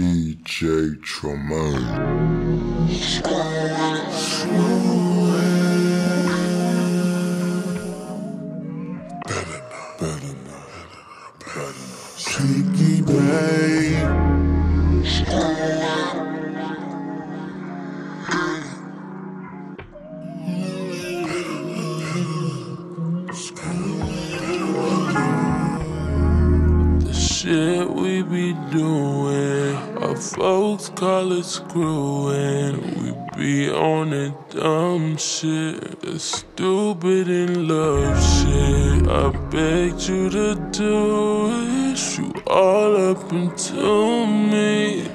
DJ Tramaine. Shit we be doing, our folks call it screwing. We be on that dumb shit, stupid in love shit. I begged you to do it, You all up into me.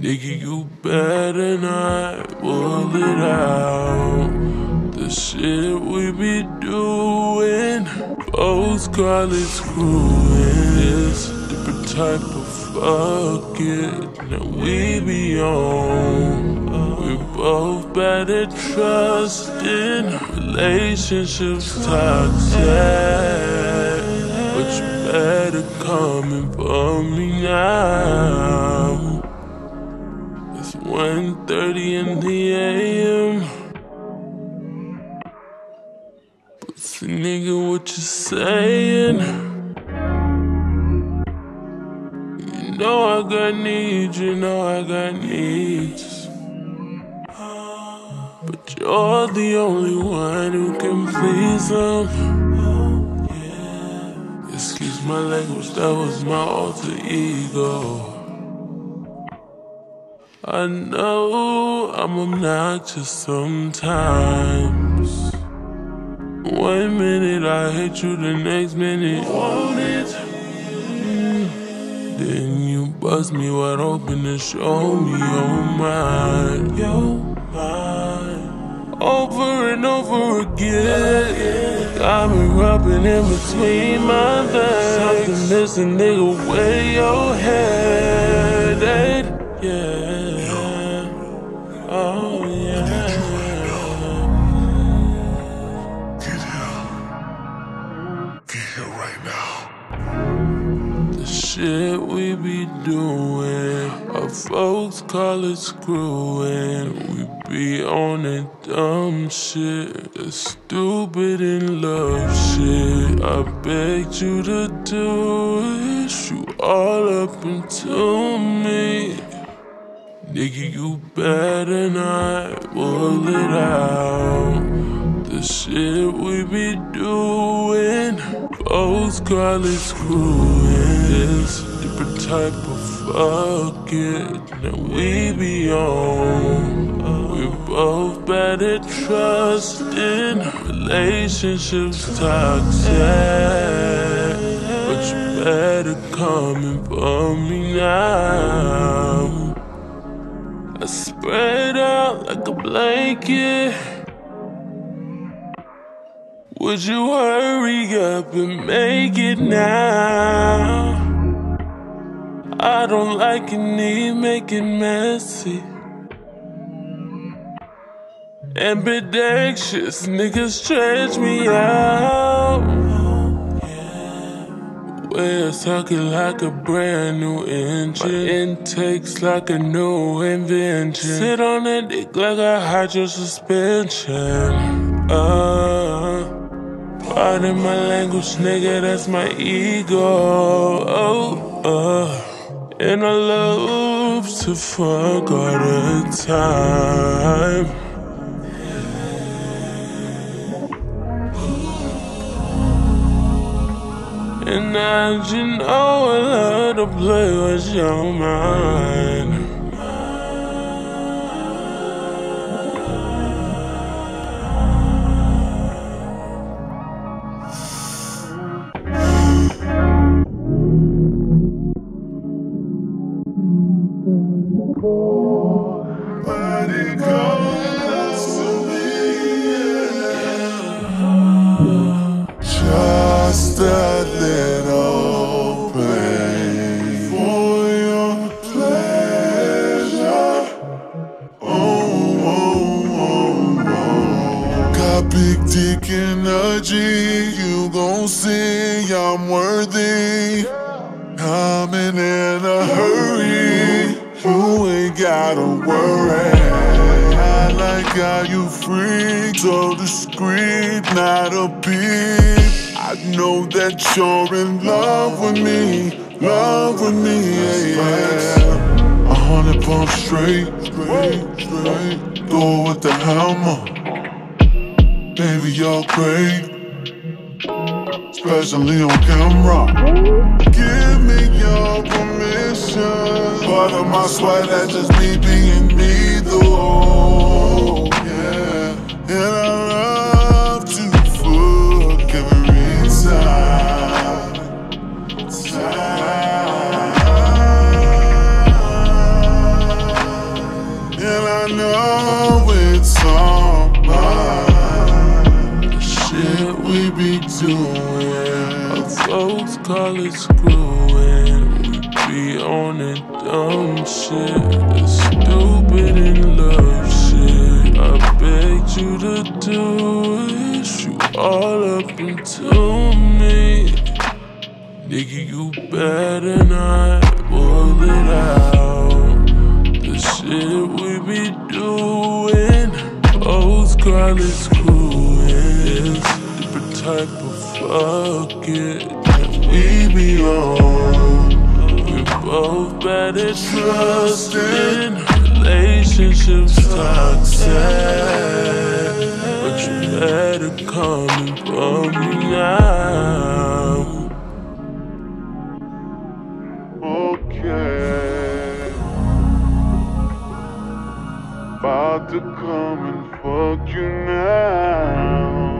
Nigga, you better not pull it out. The shit we be doing, folks call it screwing. Type of fuck it that we be on. We both bad at trusting, relationships toxic. But you better come and for me now. It's 1.30 in the AM. But Pussy nigga, what you saying? Know I got needs, you know I got needs. But you're the only one who can please them. Excuse my language, that was my alter ego. I know I'm obnoxious sometimes. One minute I hate you, the next minute I want it. Then you bust me wide open and show me your mind, your mind. Over and over again, me rubbing in between my legs. Something missing, nigga, where your head? Yeah. Doing, our folks call it screwing. We be on that dumb shit, that stupid in love shit. I begged you to do it, shoot all up into me. Nigga, you better not pull it out. The shit we be doing, folks call it screwing. It's different type of fuck it that we be on. We both bad at trusting, relationships toxic. But you better coming for me now. I spread out like a blanket. Would you hurry up and make it now? I don't like it, need make it messy. Ambidextrous niggas stretch me out. We're talking like a brand new engine. My intake's like a new invention. Sit on that dick like a hydro suspension. Uh, pardon my language, nigga, that's my ego. Oh, uh, and I love to fuck all the time. And now you know I love to play with your mind. Just a little pain for your pleasure. Oh. Got big dick energy. You gon' see I'm worthy. Coming in a hurry. Who ain't gotta worry. I how you freak, so discreet, not a peep. I know that you're in love with me, love with me, yeah, yeah. A hundred pumps straight, straight, straight. Go with the hammer. Baby, you're great, especially on camera. Give me your permission. Part of my sweat, that's just me doing, our call it screwing. We be on that dumb shit, the stupid and love shit. I begged you to do it, you all up into me. Nigga, you better not pull it out. The shit we be doing, old call it screwing. Type of fuck it that we be on. We're both bad at trusting, relationships toxic. But you better come and from me now. Okay. About to come and fuck you now.